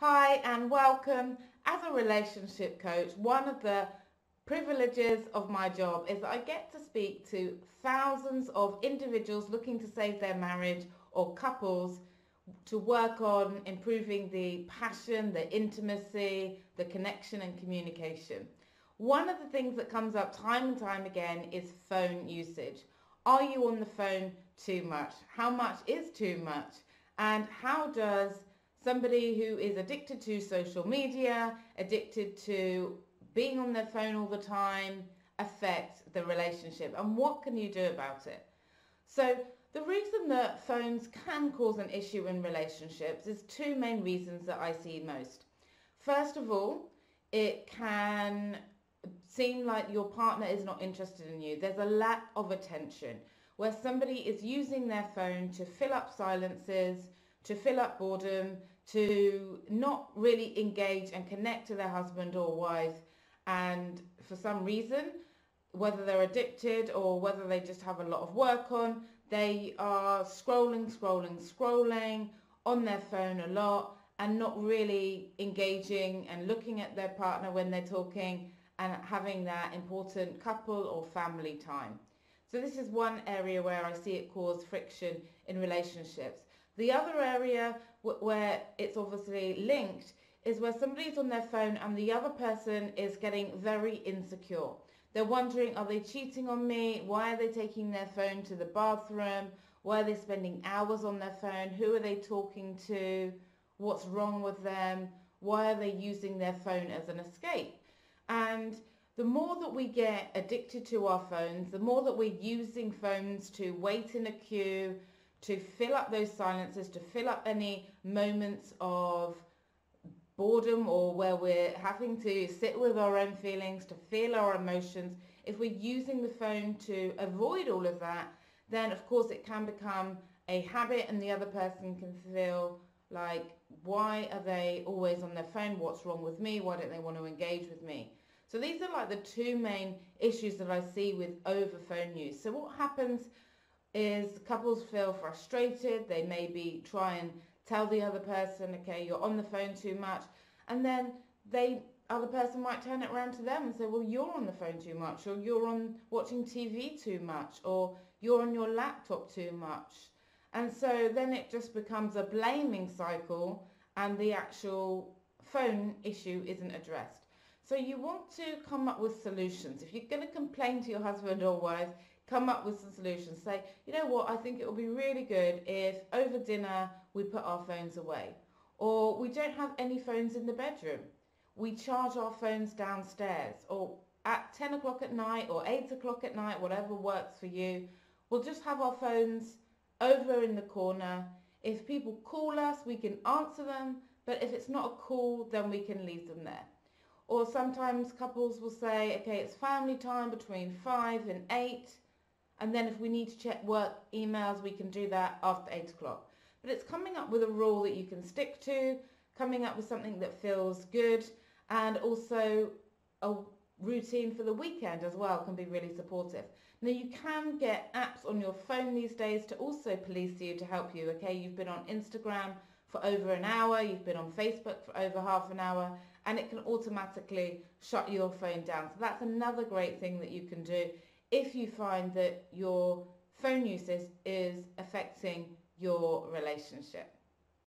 Hi and welcome. As a relationship coach, one of the privileges of my job is that I get to speak to thousands of individuals looking to save their marriage or couples to work on improving the passion, the intimacy, the connection and communication. One of the things that comes up time and time again is phone usage. Are you on the phone too much? How much is too much? And how does somebody who is addicted to social media, addicted to being on their phone all the time, affect the relationship? And what can you do about it? So the reason that phones can cause an issue in relationships is two main reasons that I see most. First of all, it can seem like your partner is not interested in you. There's a lack of attention where somebody is using their phone to fill up silences, to fill up boredom, to not really engage and connect to their husband or wife. And for some reason, whether they're addicted or whether they just have a lot of work on, they are scrolling, scrolling, scrolling on their phone a lot and not really engaging and looking at their partner when they're talking and having that important couple or family time. So this is one area where I see it cause friction in relationships. The other area where it's obviously linked is where somebody's on their phone and the other person is getting very insecure. They're wondering, are they cheating on me? Why are they taking their phone to the bathroom? Why are they spending hours on their phone? Who are they talking to? What's wrong with them? Why are they using their phone as an escape? And the more that we get addicted to our phones, the more that we're using phones to wait in a queue, to fill up those silences, to fill up any moments of boredom or where we're having to sit with our own feelings, to feel our emotions, if we're using the phone to avoid all of that, then of course it can become a habit and the other person can feel like, why are they always on their phone? What's wrong with me? Why don't they want to engage with me? So these are like the two main issues that I see with over phone use. So what happens is couples feel frustrated. They maybe try and tell the other person, okay, you're on the phone too much. And then they other person might turn it around to them and say, well, you're on the phone too much, or you're on watching TV too much, or you're on your laptop too much. And so then it just becomes a blaming cycle and the actual phone issue isn't addressed. So you want to come up with solutions. If you're going to complain to your husband or wife, come up with some solutions. Say, you know what, I think it would be really good if over dinner we put our phones away. Or we don't have any phones in the bedroom. We charge our phones downstairs. Or at 10 o'clock at night or 8 o'clock at night, whatever works for you, we'll just have our phones over in the corner. If people call us, we can answer them. But if it's not a call, then we can leave them there. Or sometimes couples will say, okay, it's family time between 5 and 8 and then if we need to check work emails, we can do that after 8 o'clock. But it's coming up with a rule that you can stick to, coming up with something that feels good, and also a routine for the weekend as well can be really supportive. Now you can get apps on your phone these days to also police you to help you. Okay, you've been on Instagram for over an hour, you've been on Facebook for over half an hour, and it can automatically shut your phone down. So that's another great thing that you can do if you find that your phone usage is affecting your relationship.